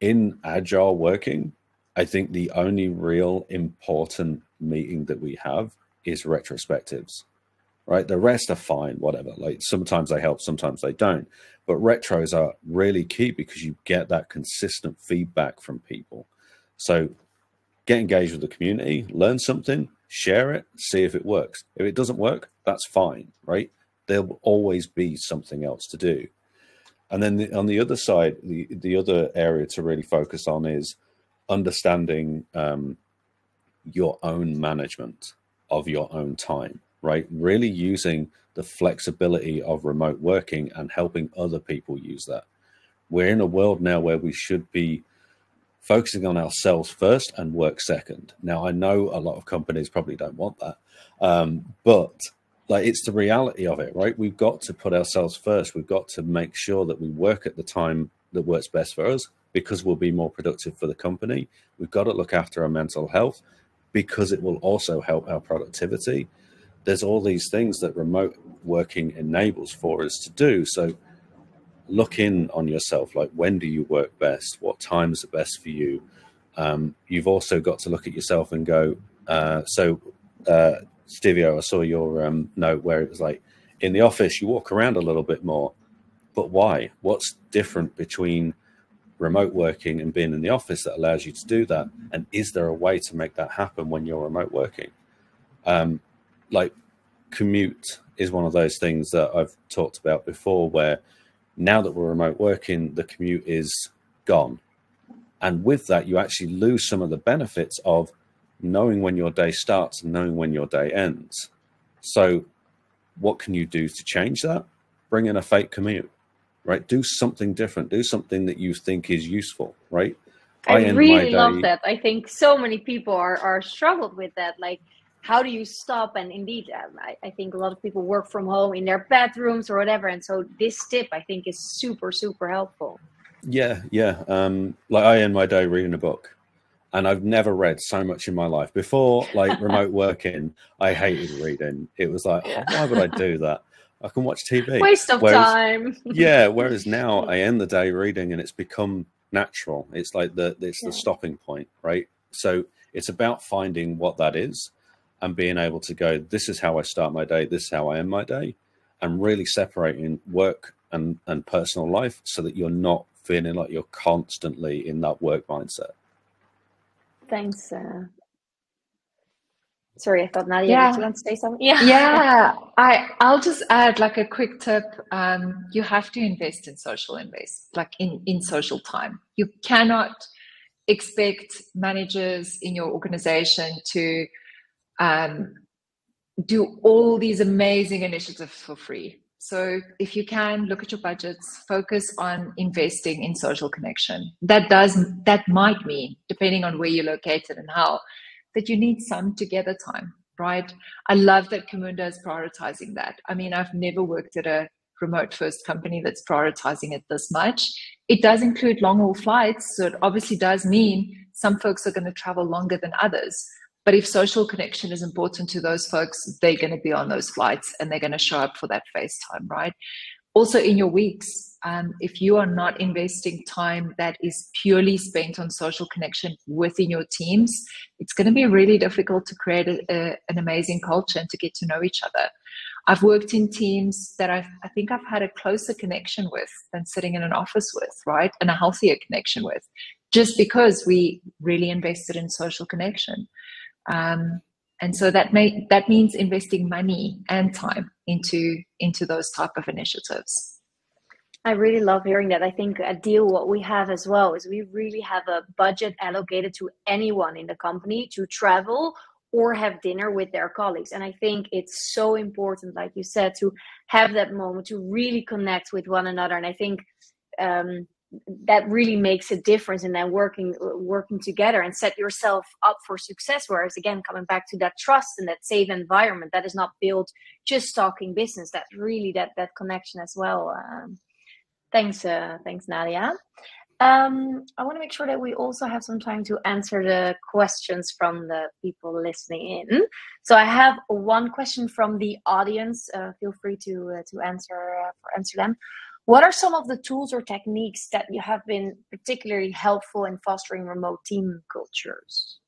in agile working, I think the only real important meeting that we have is retrospectives, right? The rest are fine, whatever. Like sometimes they help, sometimes they don't. But retros are really key because you get that consistent feedback from people. So get engaged with the community, learn something, share it, see if it works. If it doesn't work, that's fine, right? There will always be something else to do. And then the, on the other side, the, the other area to really focus on is understanding um, your own management of your own time, right? Really using the flexibility of remote working and helping other people use that. We're in a world now where we should be focusing on ourselves first and work second. Now, I know a lot of companies probably don't want that, um, but like it's the reality of it, right? We've got to put ourselves first. We've got to make sure that we work at the time that works best for us because we'll be more productive for the company. We've got to look after our mental health because it will also help our productivity. There's all these things that remote working enables for us to do. So look in on yourself like when do you work best? What times are best for you? Um, you've also got to look at yourself and go, uh, so uh, I saw your um, note where it was like in the office, you walk around a little bit more, but why? What's different between remote working and being in the office that allows you to do that? And is there a way to make that happen when you're remote working? Um, like commute is one of those things that I've talked about before, where now that we're remote working, the commute is gone. And with that, you actually lose some of the benefits of knowing when your day starts and knowing when your day ends. So, what can you do to change that? Bring in a fake commute right? Do something different. Do something that you think is useful, right? I, I really love that. I think so many people are are struggled with that. Like, how do you stop? And indeed, um, I, I think a lot of people work from home in their bedrooms or whatever. And so this tip, I think, is super super helpful. Yeah, yeah. Um, like I end my day reading a book and I've never read so much in my life. Before, like remote [laughs] working, I hated reading. It was like, oh, why would I do that? I can watch TV. Waste of whereas, time. [laughs] yeah. Whereas now I end the day reading and it's become natural. It's like the it's yeah. the stopping point, right? So it's about finding what that is and being able to go, this is how I start my day, this is how I end my day, and really separating work and, and personal life so that you're not feeling like you're constantly in that work mindset. Thanks, uh, Sorry, I thought Nadia, yeah. you want to say something? [laughs] Yeah. Yeah. I, I'll just add like a quick tip. Um, you have to invest in social invest, like in, in social time. You cannot, expect managers in your organization to um, do all these amazing initiatives for free. So if you can look at your budgets, focus on investing in social connection. That does that might mean, depending on where you're located and how, that you need some together time, right? I love that Camunda is prioritizing that. I mean, I've never worked at a remote first company that's prioritizing it this much. It does include long haul flights, so it obviously does mean some folks are going to travel longer than others. But if social connection is important to those folks, they're going to be on those flights and they're going to show up for that FaceTime, right? Also, in your weeks, um, if you are not investing time that is purely spent on social connection within your teams, it's going to be really difficult to create a, a, an amazing culture and to get to know each other. I've worked in teams that I've, I think I've had a closer connection with than sitting in an office with, right? And a healthier connection with, just because we really invested in social connection. Um, and so that may that means investing money and time into into those type of initiatives. I really love hearing that. I think a Deel what we have as well is we really have a budget allocated to anyone in the company to travel or have dinner with their colleagues. And I think it's so important, like you said, to have that moment to really connect with one another. And I think um, that really makes a difference in then working working together and set yourself up for success. Whereas again coming back to that trust and that safe environment that is not built just talking business that's really that that connection as well. Um, thanks uh, thanks nadia. Um, i want to make sure that we also have some time to answer the questions from the people listening in. So i have one question from the audience. Uh, feel free to uh, to answer uh, answer them what are some of the tools or techniques that you have been particularly helpful in fostering remote team cultures?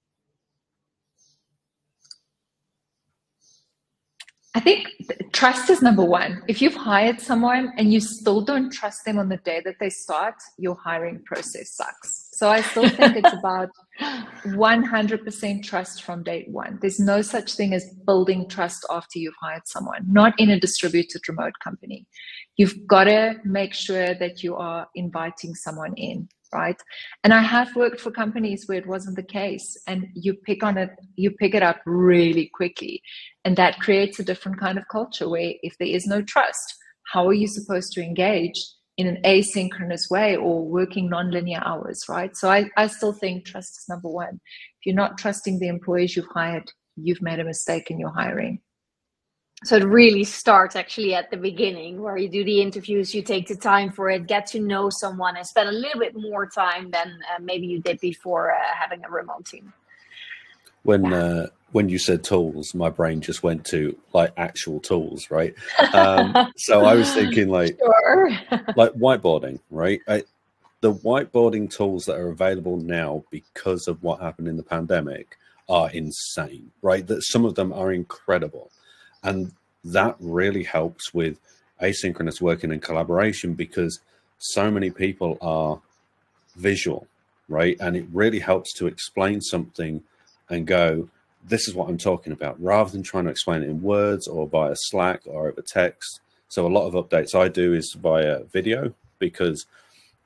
I think trust is number one. If you've hired someone and you still don't trust them on the day that they start, your hiring process sucks. So I still think it's about 100% trust from day one. There's no such thing as building trust after you've hired someone, not in a distributed remote company. You've got to make sure that you are inviting someone in right and i have worked for companies where it wasn't the case and you pick on it you pick it up really quickly and that creates a different kind of culture where if there is no trust how are you supposed to engage in an asynchronous way or working non-linear hours right? So i, I still think trust is number one. If you're not trusting the employees you've hired you've made a mistake in your hiring. So it really starts actually at the beginning where you do the interviews you take the time for it get to know someone and spend a little bit more time than uh, maybe you did before uh, having a remote team when yeah. uh, when you said tools my brain just went to like actual tools right um, [laughs] so i was thinking like sure. like whiteboarding right I, the whiteboarding tools that are available now because of what happened in the pandemic are insane right that some of them are incredible and that really helps with asynchronous working and collaboration because so many people are visual, right? And it really helps to explain something and go, this is what I'm talking about, rather than trying to explain it in words or via Slack or over text. So a lot of updates I do is via video because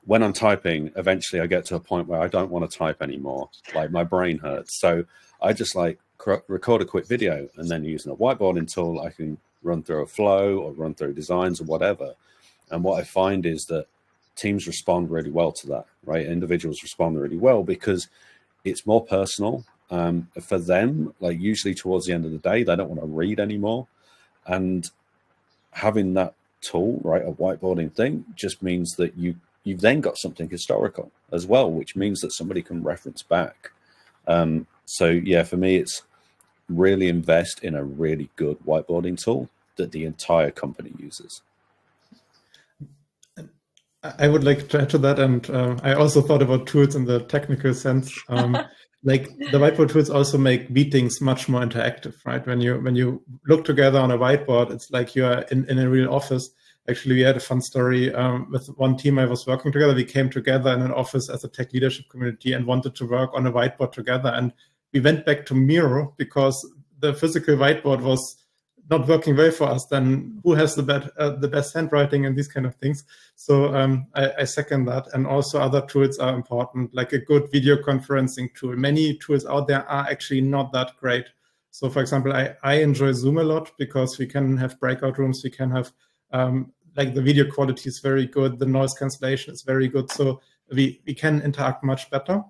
when I'm typing, eventually I get to a point where I don't want to type anymore. Like my brain hurts. So I just like record a quick video and then using a whiteboarding tool, I can run through a flow or run through designs or whatever. And what I find is that teams respond really well to that, right? Individuals respond really well because it's more personal um, for them. Like usually towards the end of the day, they don't want to read anymore. And having that tool, right, a whiteboarding thing just means that you, you've then got something historical as well, which means that somebody can reference back. Um, so yeah, for me, it's really invest in a really good whiteboarding tool that the entire company uses. I would like to add to that, and uh, I also thought about tools in the technical sense. Um, [laughs] like the whiteboard tools also make meetings much more interactive, right? When you when you look together on a whiteboard, it's like you are in, in a real office. Actually, we had a fun story um, with one team I was working together. We came together in an office as a tech leadership community and wanted to work on a whiteboard together. And we went back to Miro because the physical whiteboard was not working well for us, then who has the, best uh, the best handwriting and these kind of things. So um, I, I, second that. And also other tools are important, like a good video conferencing tool. Many tools out there are actually not that great. So for example, I, I enjoy Zoom a lot because we can have breakout rooms, we can have um, like the video quality is very good, the noise cancellation is very good. So we, we can interact much better.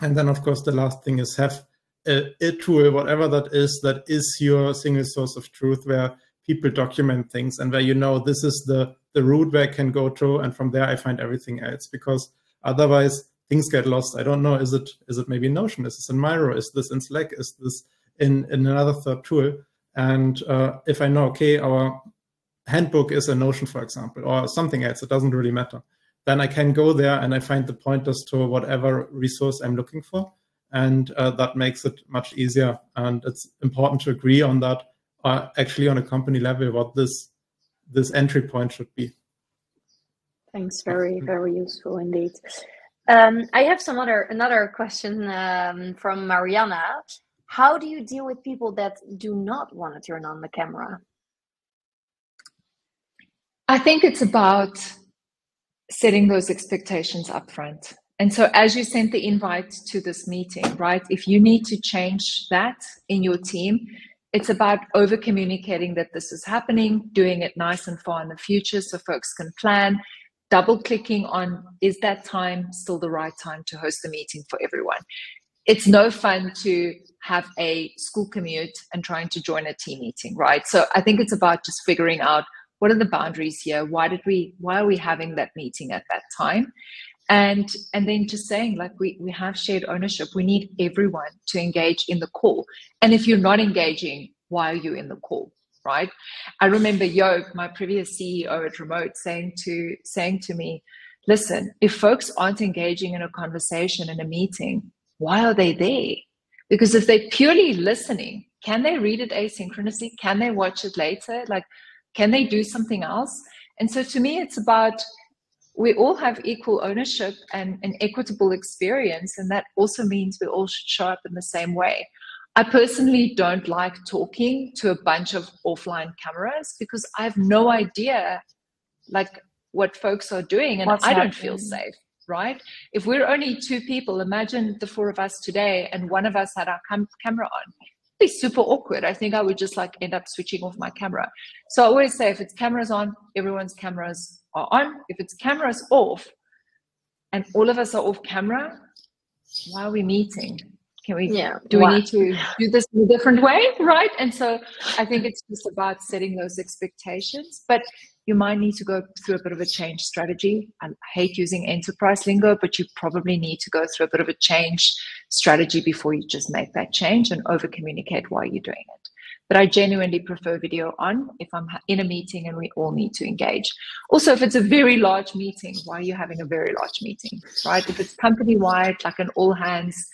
And then of course, the last thing is have a, tool, whatever that is, that is your single source of truth where people document things and where you know this is the, the route where I can go to and from there I find everything else because otherwise things get lost. I don't know, is it is it maybe Notion? Is this in Miro? Is this in Slack? Is this in, in another third tool? And uh, if I know, okay, our handbook is a Notion, for example, or something else, it doesn't really matter. Then I can go there and I find the pointers to whatever resource I'm looking for and uh, that makes it much easier. And it's important to agree on that, uh, actually on a company level, what this this entry point should be. Thanks, very very useful indeed. Um, I have some other another question um, from Mariana. How do you deal with people that do not want to turn on the camera? I think it's about setting those expectations up front. And so, as you sent the invite to this meeting, right, if you need to change that in your team, it's about over communicating that this is happening, doing it nice and far in the future so folks can plan, double clicking on is that time still the right time to host the meeting for everyone? It's no fun to have a school commute and trying to join a team meeting, right? So, I think it's about just figuring out what are the boundaries here why did we why are we having that meeting at that time and and then just saying like we we have shared ownership. We need everyone to engage in the call. And if you're not engaging why are you in the call right? I remember yo my previous ceo at remote saying to saying to me listen if folks aren't engaging in a conversation in a meeting why are they there? Because if they're purely listening can they read it asynchronously? Can they watch it later? Like can they do something else? And so to me it's about we all have equal ownership and an equitable experience, and that also means we all should show up in the same way. I personally don't like talking to a bunch of offline cameras because I have no idea like what folks are doing and What's I happening? don't feel safe, right? If we're only two people, imagine the four of us today and one of us had our cam- camera on. It'd be super awkward. I think I would just like end up switching off my camera. So I always say if it's cameras on, everyone's cameras are on, if its camera is off, and all of us are off camera, why are we meeting? Can we? Yeah. Do we need to do this in a different way, [laughs] right? And so I think it's just about setting those expectations, but you might need to go through a bit of a change strategy. I hate using enterprise lingo, but you probably need to go through a bit of a change strategy before you just make that change and over communicate why you're doing it. But I genuinely prefer video on if I'm in a meeting and we all need to engage. Also, if it's a very large meeting, why are you having a very large meeting, right? If it's company wide, like an all hands,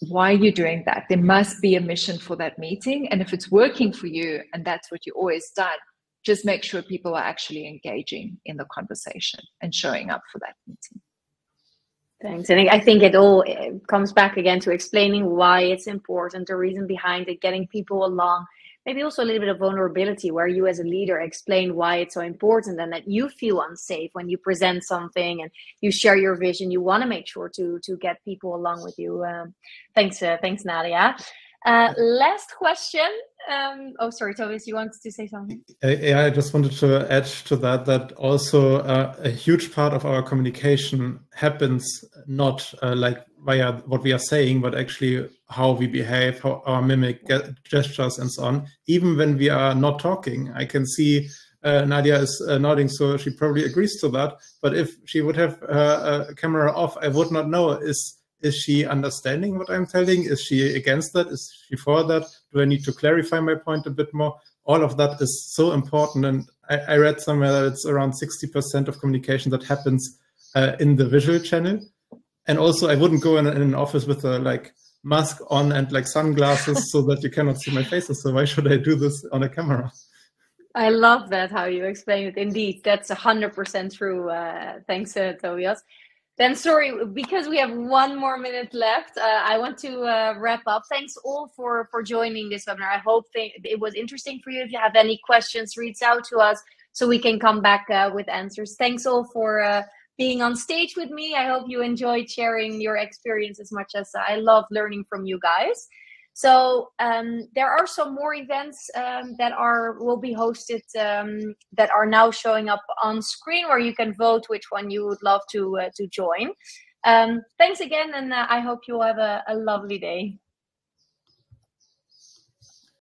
why are you doing that? There must be a mission for that meeting. And if it's working for you and that's what you always done, just make sure people are actually engaging in the conversation and showing up for that meeting. Thanks. And I think it all comes back again to explaining why it's important, the reason behind it, getting people along. Maybe also a little bit of vulnerability where you, as a leader, explain why it's so important and that you feel unsafe when you present something and you share your vision. You want to make sure to to get people along with you. Um, thanks, uh, thanks, Nadia. Uh, last question. Um, oh, sorry, Tobias, you wanted to say something? Yeah, I just wanted to add to that that also uh, a huge part of our communication happens not uh, like via what we are saying, but actually how we behave, how our mimic gestures, and so on. Even when we are not talking, I can see uh, Nadia is uh, nodding, so she probably agrees to that. But if she would have uh, a camera off, I would not know. Is is she understanding what I'm telling? Is she against that? Is she for that? Do I need to clarify my point a bit more? All of that is so important. And I, I read somewhere that it's around 60% of communication that happens uh, in the visual channel. And also, I wouldn't go in, in an office with a like mask on and like sunglasses so that you cannot see my faces. So why should I do this on a camera? I love that how you explain it. Indeed, that's hundred percent true. Uh, thanks, uh, Tobias. Then sorry because we have one more minute left uh, i want to uh, wrap up. Thanks all for for joining this webinar. I hope they, it was interesting for you. If you have any questions reach out to us so we can come back uh, with answers. Thanks all for uh, being on stage with me. I hope you enjoyed sharing your experience as much as i love learning from you guys so um, there are some more events um, that are will be hosted um, that are now showing up on screen where you can vote which one you would love to uh, to join. Um, thanks again, and uh, I hope you have a, a lovely day.